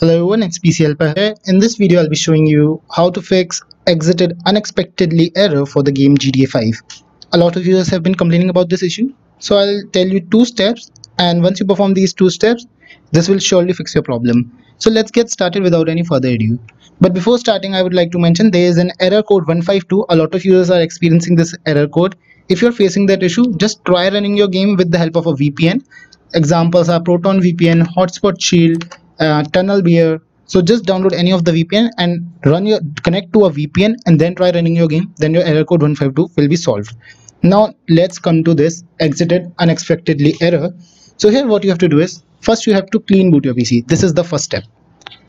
Hello everyone, it's PC Helper here. In this video, I'll be showing you how to fix exited unexpectedly error for the game GTA 5. A lot of users have been complaining about this issue. So I'll tell you two steps and once you perform these two steps, this will surely fix your problem. So let's get started without any further ado. But before starting, I would like to mention there is an error code 152. A lot of users are experiencing this error code. If you're facing that issue, just try running your game with the help of a VPN. Examples are Proton VPN, Hotspot Shield, uh, TunnelBear. So just download any of the VPN and run your connect to a VPN and then try running your game. Then your error code 152 will be solved. Now let's come to this exited unexpectedly error. So here what you have to do is first you have to clean boot your PC. This is the first step.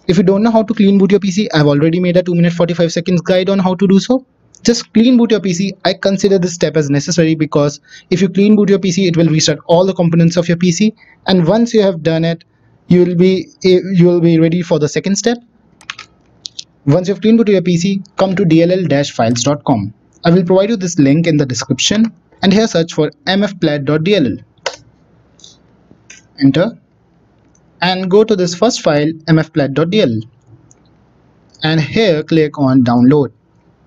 If you don't know how to clean boot your PC, I've already made a 2 minute 45 seconds guide on how to do so. Just clean boot your PC. I consider this step as necessary because if you clean boot your PC, it will restart all the components of your PC. And once you have done it, you will be eh, you will be ready for the second step. Once you've cleaned to your pc come to dll-files.com i will provide you this link in the description. And here search for mfplat.dll enter. And go to this first file mfplat.dll and here click on download.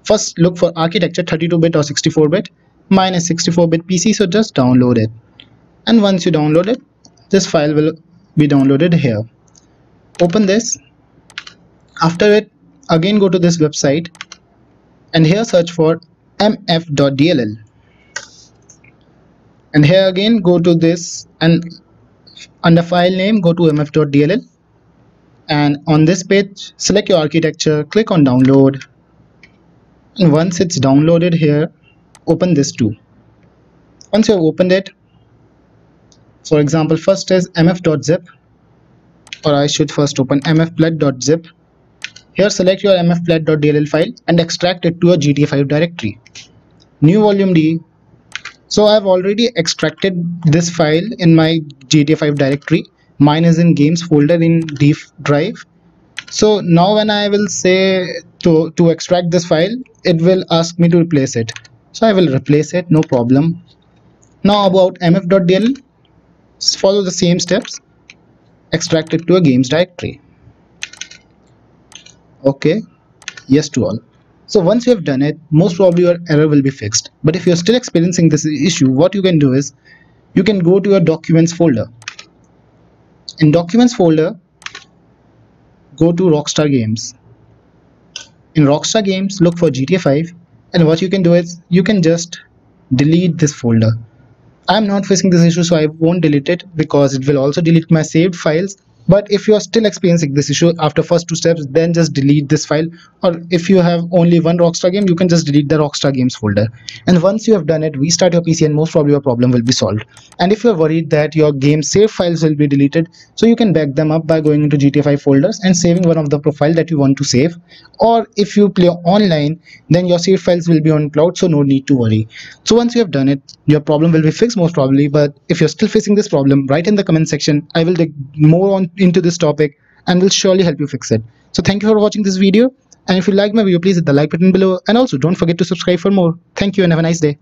First look for architecture 32-bit or 64-bit mine is 64-bit pc so just download it. And once you download it this file will be downloaded here. Open this. After it again go to this website and here search for mf.dll and here again go to this and under file name go to mf.dll and on this page select your architecture click on download. And once it's downloaded here open this too. Once you have opened it for example first is mf.zip or I should first open mfplat.zip here select your mfplat.dll file and extract it to a GTA5 directory. New volume D. So I've already extracted this file in my GTA5 directory. Mine is in games folder in D drive. So now when I will say to, to extract this file it will ask me to replace it. So I will replace it no problem. Now about mf.dll follow the same steps extract it to a games directory. Okay. Yes to all. So once you have done it most probably your error will be fixed. But if you're still experiencing this issue what you can do is you can go to your documents folder. In documents folder go to rockstar games. In rockstar games look for gta 5 and what you can do is you can just delete this folder I'm not facing this issue so I won't delete it because it will also delete my saved files but if you are still experiencing this issue after first two steps then just delete this file. Or if you have only one rockstar game you can just delete the rockstar games folder. And once you have done it restart your pc and most probably your problem will be solved. And if you're worried that your game save files will be deleted so you can back them up by going into gta 5 folders and saving one of the profile that you want to save. Or if you play online then your save files will be on cloud so no need to worry. So once you have done it your problem will be fixed most probably. But if you're still facing this problem write in the comment section. I will dig more on into this topic and will surely help you fix it. So thank you for watching this video and if you like my video please hit the like button below and also don't forget to subscribe for more. Thank you and have a nice day.